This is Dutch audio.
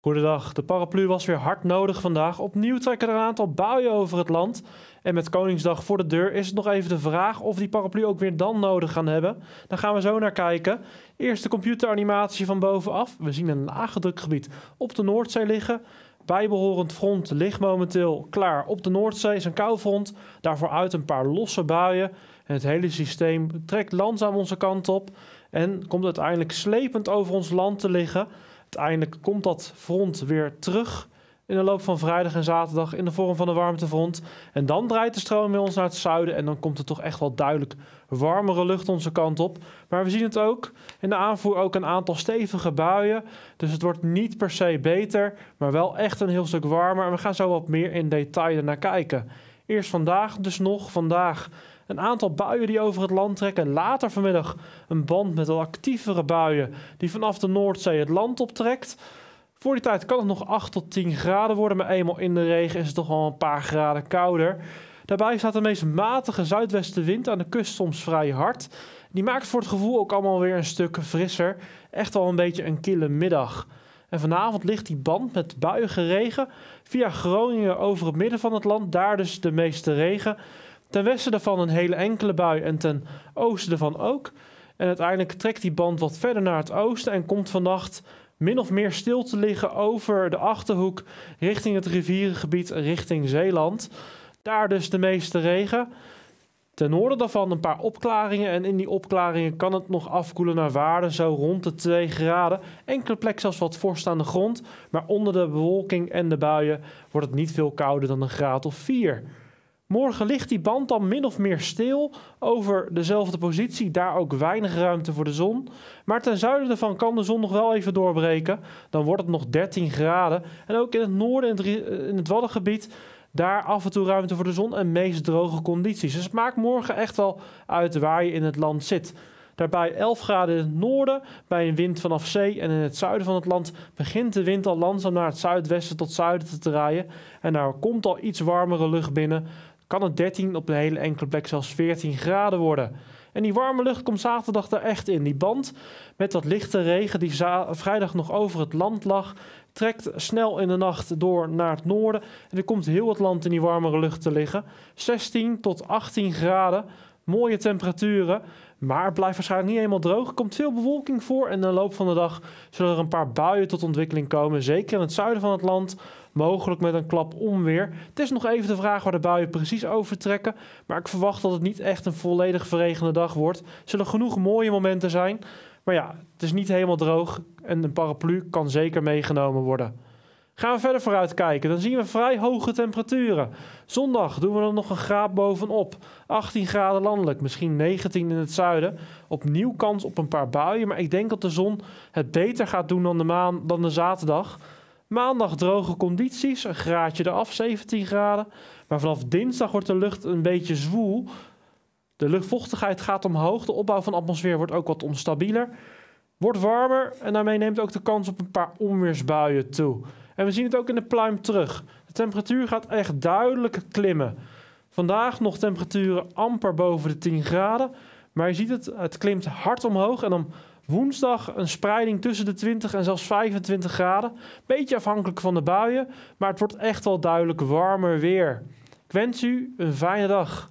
Goedendag. De paraplu was weer hard nodig vandaag. Opnieuw trekken er een aantal buien over het land. En met Koningsdag voor de deur is het nog even de vraag of die paraplu ook weer dan nodig gaan hebben. Daar gaan we zo naar kijken. Eerst de computeranimatie van bovenaf. We zien een lage drukgebied op de Noordzee liggen. Bijbehorend front ligt momenteel klaar op de Noordzee, is een koufront. Daarvoor uit een paar losse buien. En het hele systeem trekt langzaam onze kant op. En komt uiteindelijk slepend over ons land te liggen. Uiteindelijk komt dat front weer terug in de loop van vrijdag en zaterdag in de vorm van een warmtefront. En dan draait de stroom bij ons naar het zuiden en dan komt er toch echt wel duidelijk warmere lucht onze kant op. Maar we zien het ook in de aanvoer ook een aantal stevige buien. Dus het wordt niet per se beter, maar wel echt een heel stuk warmer. En we gaan zo wat meer in detail naar kijken. Eerst vandaag dus nog. Vandaag een aantal buien die over het land trekken. Later vanmiddag een band met wat actievere buien die vanaf de Noordzee het land optrekt. Voor die tijd kan het nog 8 tot 10 graden worden, maar eenmaal in de regen is het toch wel een paar graden kouder. Daarbij staat de meest matige zuidwestenwind aan de kust soms vrij hard. Die maakt voor het gevoel ook allemaal weer een stuk frisser. Echt wel een beetje een kille middag. En vanavond ligt die band met buiige regen via Groningen over het midden van het land. Daar dus de meeste regen. Ten westen daarvan een hele enkele bui en ten oosten ervan ook. En uiteindelijk trekt die band wat verder naar het oosten en komt vannacht min of meer stil te liggen over de achterhoek richting het rivierengebied, richting Zeeland. Daar dus de meeste regen. Ten noorden daarvan een paar opklaringen en in die opklaringen kan het nog afkoelen naar waarden zo rond de 2 graden. Enkele plekken zelfs wat vorst aan de grond, maar onder de bewolking en de buien wordt het niet veel kouder dan een graad of 4. Morgen ligt die band dan min of meer stil over dezelfde positie. Daar ook weinig ruimte voor de zon. Maar ten zuiden ervan kan de zon nog wel even doorbreken. Dan wordt het nog 13 graden. En ook in het noorden, in het Waddengebied, daar af en toe ruimte voor de zon en meest droge condities. Dus het maakt morgen echt wel uit waar je in het land zit. Daarbij 11 graden in het noorden, bij een wind vanaf zee. En in het zuiden van het land begint de wind al langzaam naar het zuidwesten tot zuiden te draaien. En daar komt al iets warmere lucht binnen kan het 13, op een hele enkele plek zelfs 14 graden worden. En die warme lucht komt zaterdag er echt in. Die band met wat lichte regen die vrijdag nog over het land lag, trekt snel in de nacht door naar het noorden. En er komt heel wat land in die warmere lucht te liggen. 16 tot 18 graden, mooie temperaturen. Maar het blijft waarschijnlijk niet helemaal droog. Er komt veel bewolking voor en in de loop van de dag zullen er een paar buien tot ontwikkeling komen. Zeker in het zuiden van het land, mogelijk met een klap onweer. Het is nog even de vraag waar de buien precies overtrekken. Maar ik verwacht dat het niet echt een volledig verregende dag wordt. Er zullen genoeg mooie momenten zijn. Maar ja, het is niet helemaal droog en een paraplu kan zeker meegenomen worden. Gaan we verder vooruit kijken, dan zien we vrij hoge temperaturen. Zondag doen we er nog een graad bovenop. 18 graden landelijk, misschien 19 in het zuiden. Opnieuw kans op een paar buien, maar ik denk dat de zon het beter gaat doen dan de, maan, dan de zaterdag. Maandag droge condities, een graadje eraf, 17 graden. Maar vanaf dinsdag wordt de lucht een beetje zwoel. De luchtvochtigheid gaat omhoog, de opbouw van de atmosfeer wordt ook wat onstabieler. Wordt warmer en daarmee neemt ook de kans op een paar onweersbuien toe. En we zien het ook in de pluim terug. De temperatuur gaat echt duidelijk klimmen. Vandaag nog temperaturen amper boven de 10 graden. Maar je ziet het, het klimt hard omhoog. En dan woensdag een spreiding tussen de 20 en zelfs 25 graden. Beetje afhankelijk van de buien. Maar het wordt echt wel duidelijk warmer weer. Ik wens u een fijne dag.